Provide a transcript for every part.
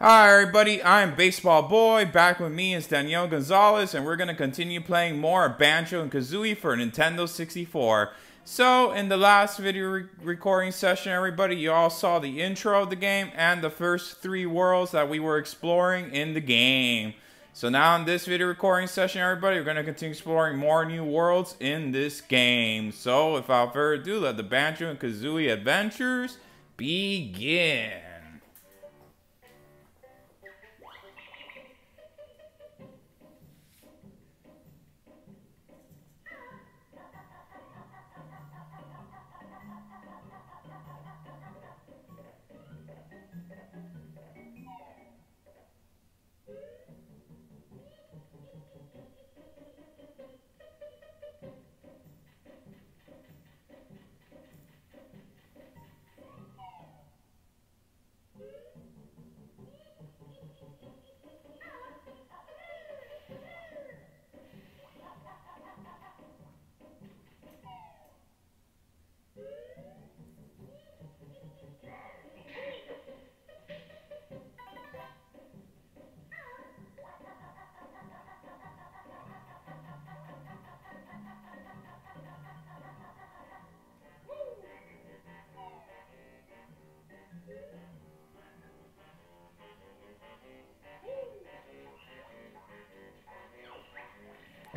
Hi everybody, I'm Baseball Boy. Back with me is Daniel Gonzalez, and we're gonna continue playing more Banjo and Kazooie for Nintendo 64. So, in the last video re recording session, everybody, you all saw the intro of the game and the first three worlds that we were exploring in the game. So now in this video recording session, everybody, we're gonna continue exploring more new worlds in this game. So, without further ado, let the Banjo and Kazooie adventures begin.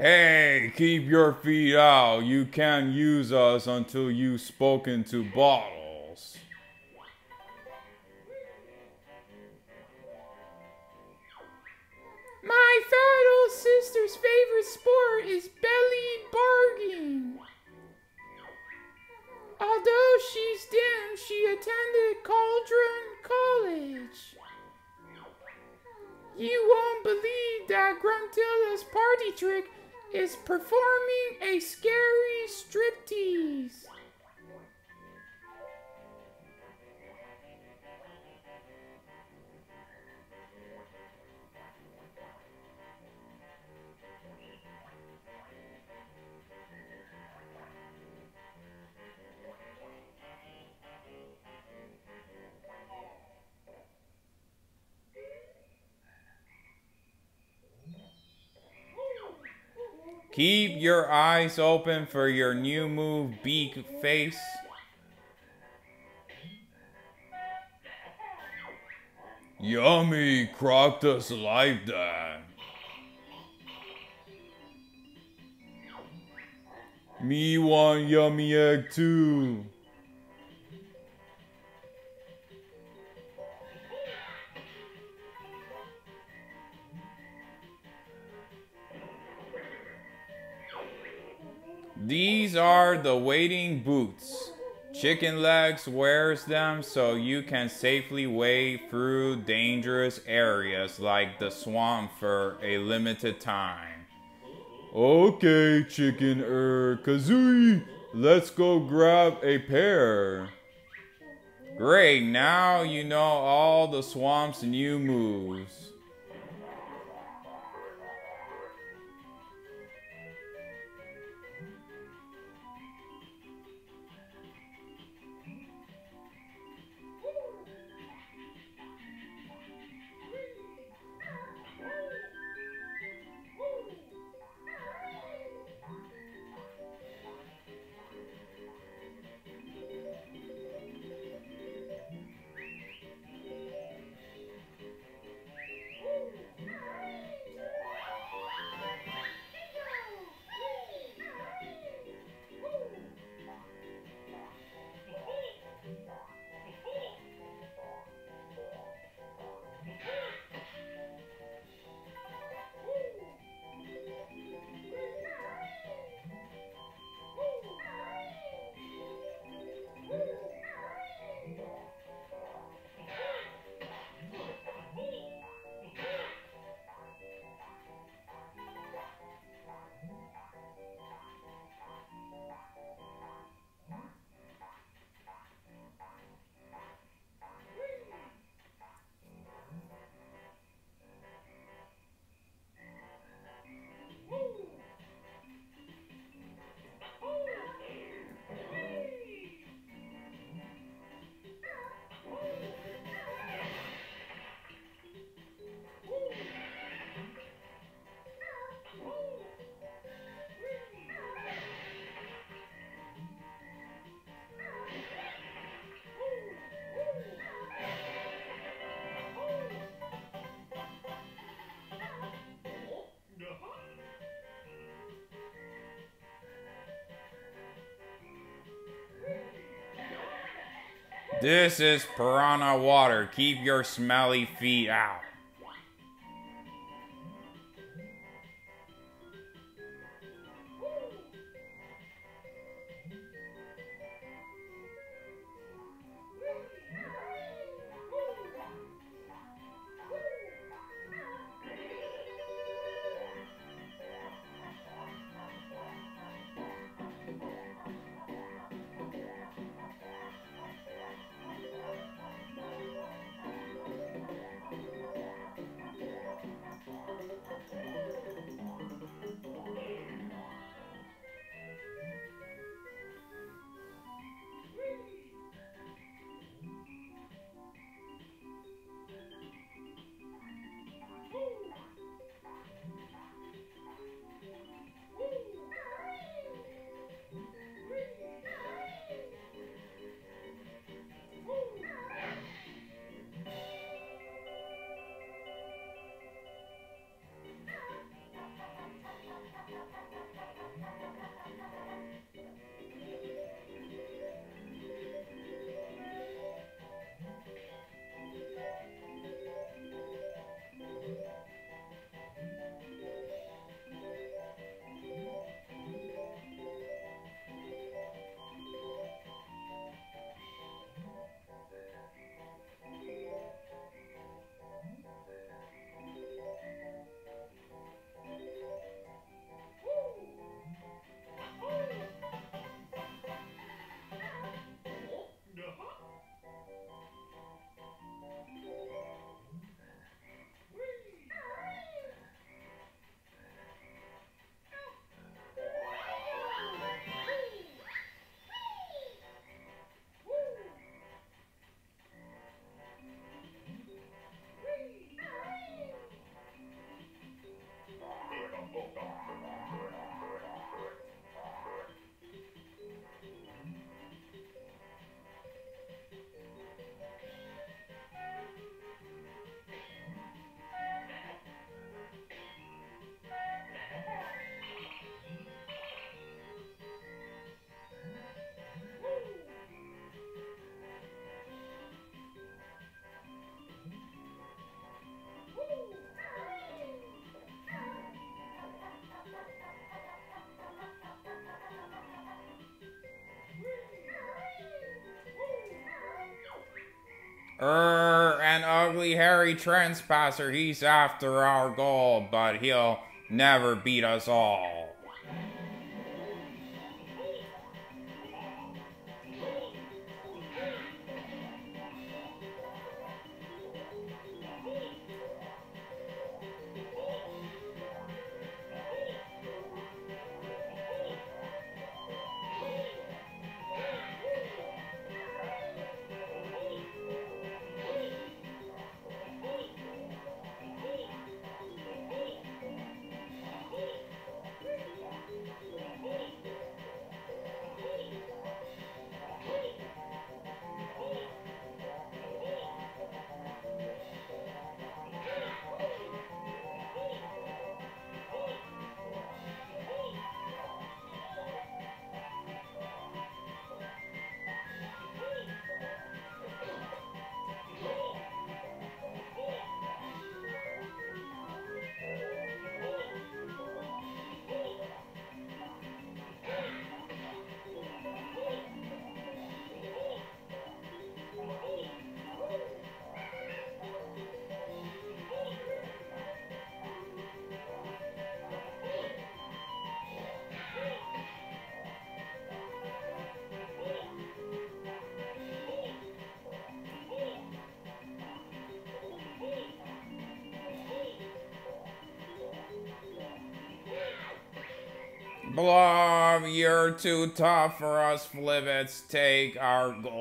Hey, keep your feet out. You can't use us until you've spoken to Bottles. Is performing a scary striptease. Keep your eyes open for your new move, Beak Face. Yummy, Croctus like that. Me want yummy egg too. These are the wading boots. Chicken Legs wears them so you can safely wade through dangerous areas like the swamp for a limited time. Okay, Chicken Er Kazooie, let's go grab a pair. Great, now you know all the swamp's new moves. This is piranha water. Keep your smelly feet out. Er, an ugly, hairy trespasser. He's after our gold, but he'll never beat us all. Blob, you're too tough for us flibbits. Take our gold.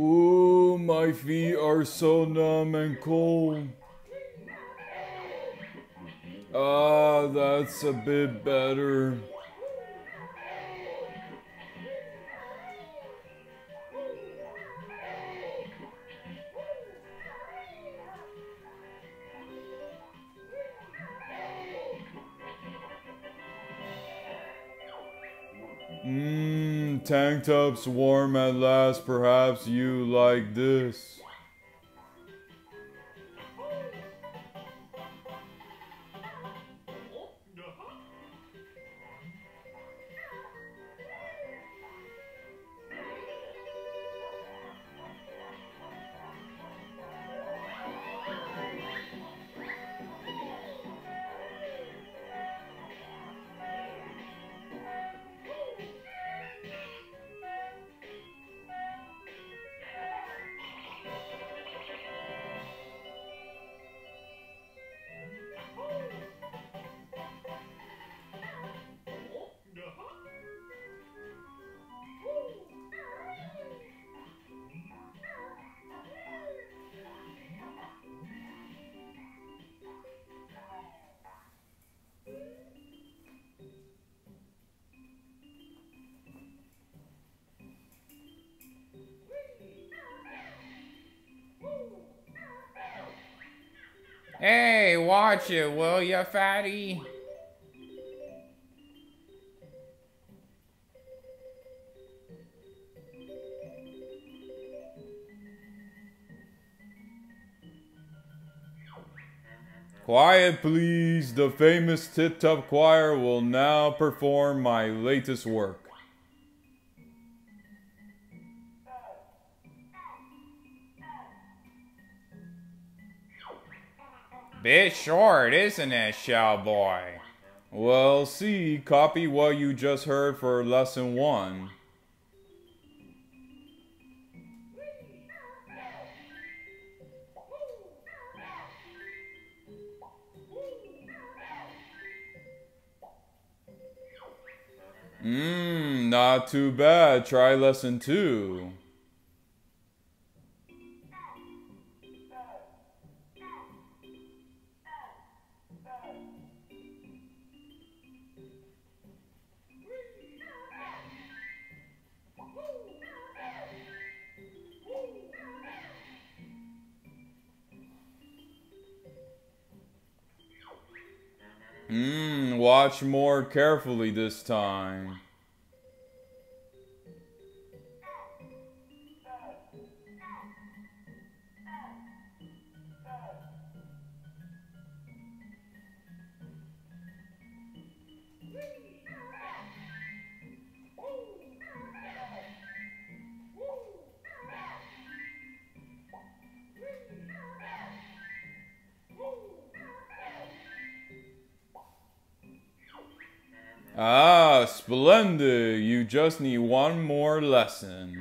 My feet are so numb and cold. Ah, that's a bit better. Mmm, Tanktup's warm at last. Perhaps you like this. Watch it, will ya, fatty? Quiet, please. The famous Tiptup Choir will now perform my latest work. Bit short, isn't it, shell boy? Well, see, copy what you just heard for lesson one. Mmm, not too bad. Try lesson two. Mmm, watch more carefully this time. Need one more lesson.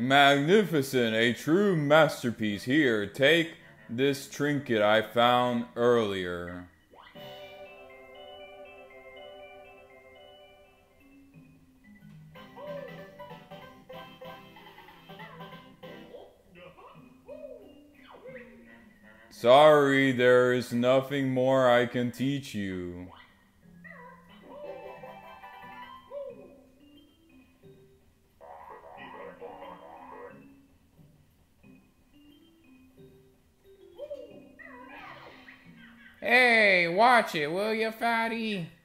Magnificent, a true masterpiece. Here, take this trinket I found earlier. Sorry, there is nothing more I can teach you. Watch it, will ya, fatty?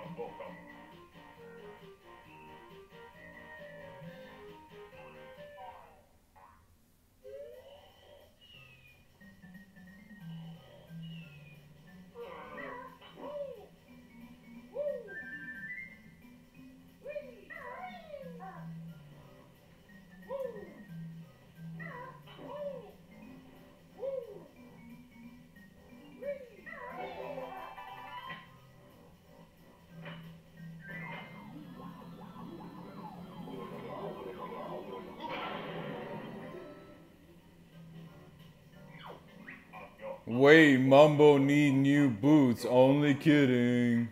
welcome, welcome. Wait, Mumbo need new boots. Only kidding.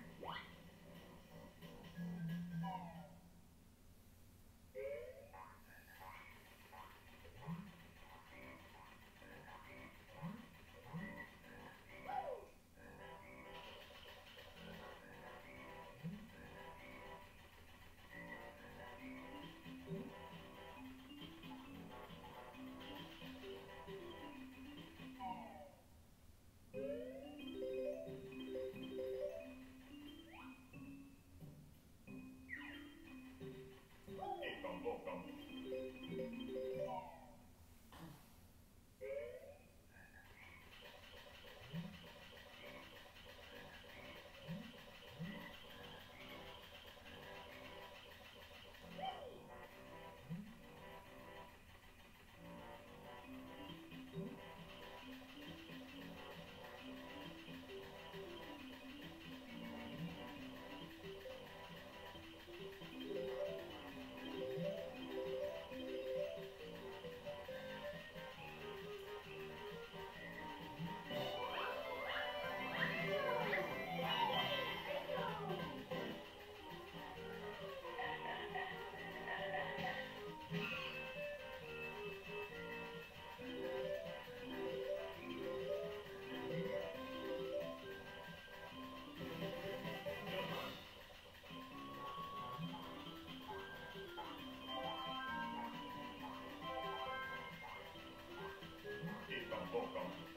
tampoco.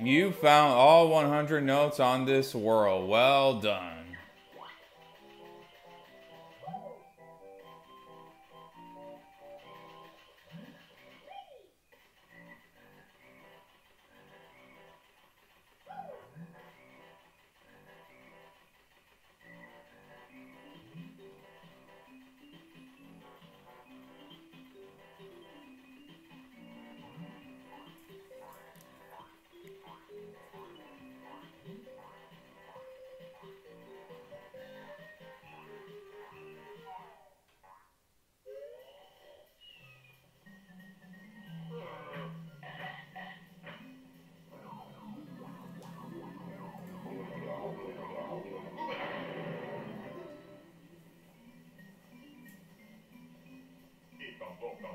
You found all 100 notes on this world. Well done. boca.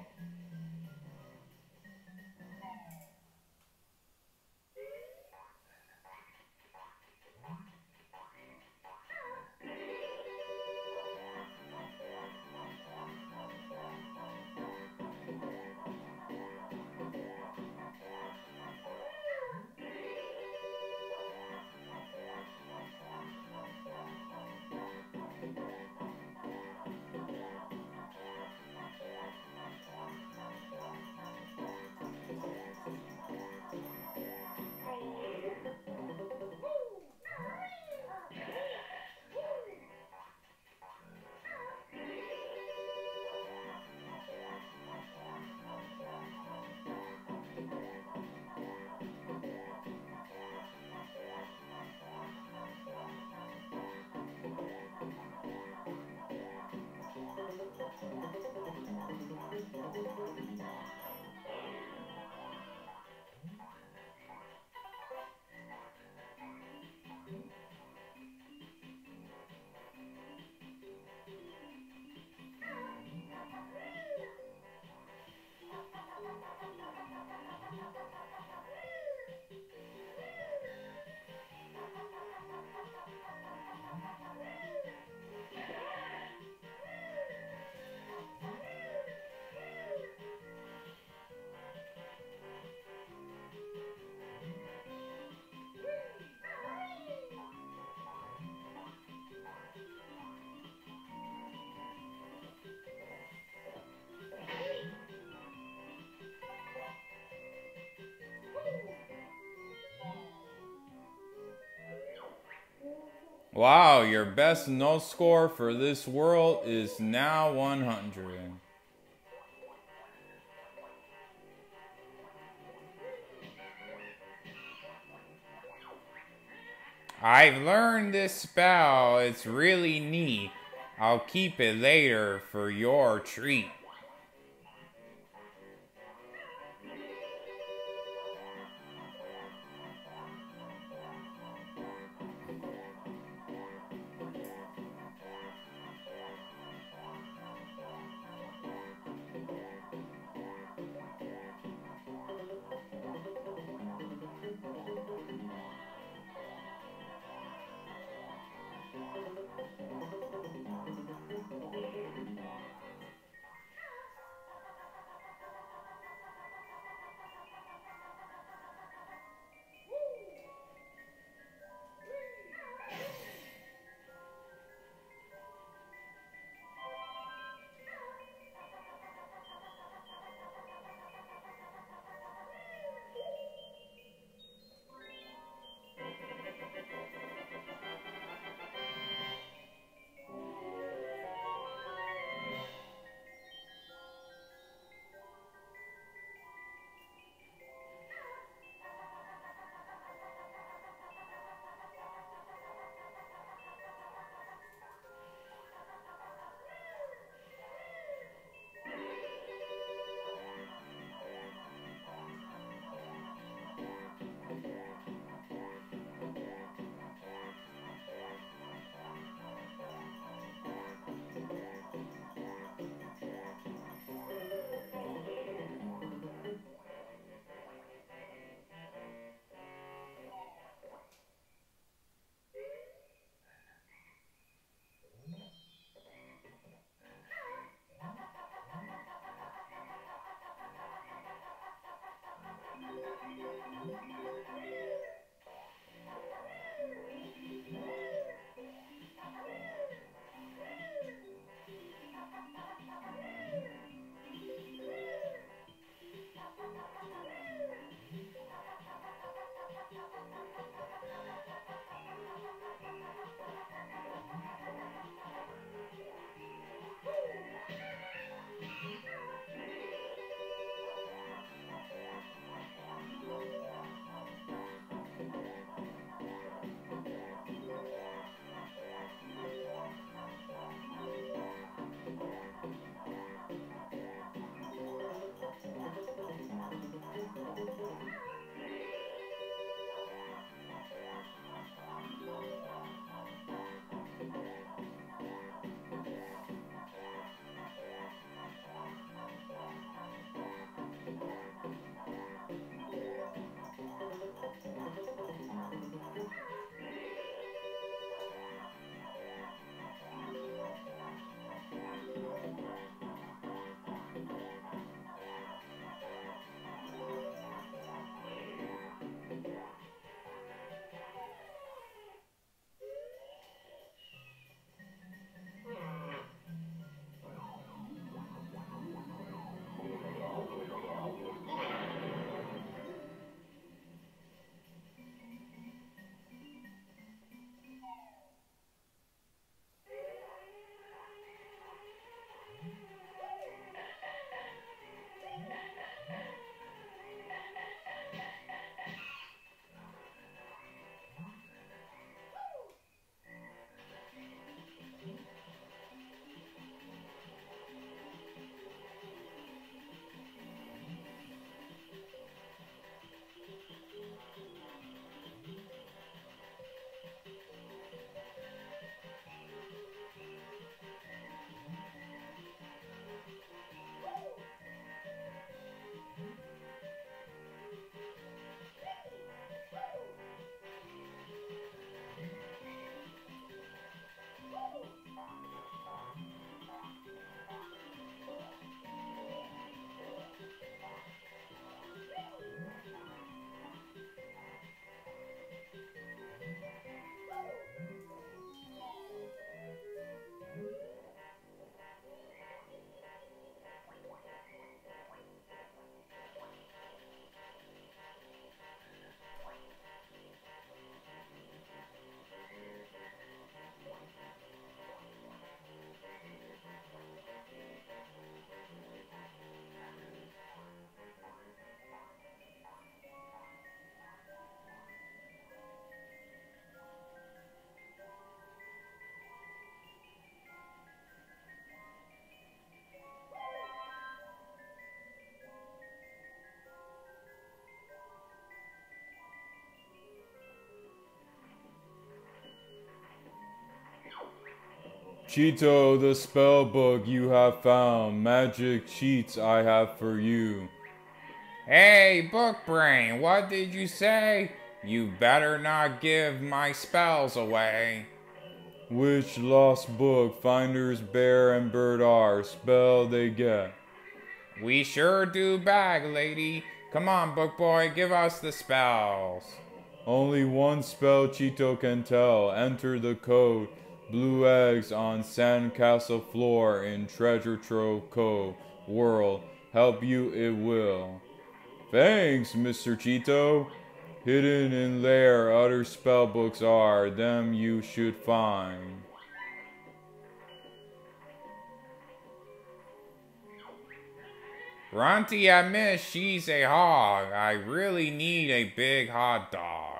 Thank you. Wow, your best no score for this world is now 100. I've learned this spell. It's really neat. I'll keep it later for your treat. Cheato, the spell book you have found. Magic cheats I have for you. Hey, Book Brain, what did you say? You better not give my spells away. Which lost book finders bear and bird are spell they get? We sure do bag, lady. Come on, book boy, give us the spells. Only one spell Cheato can tell. Enter the code. Blue eggs on sandcastle floor in Treasure Trove Cove world. Help you it will. Thanks, Mr. Cheato. Hidden in lair other spellbooks are, them you should find. Ronti, I miss she's a hog. I really need a big hot dog.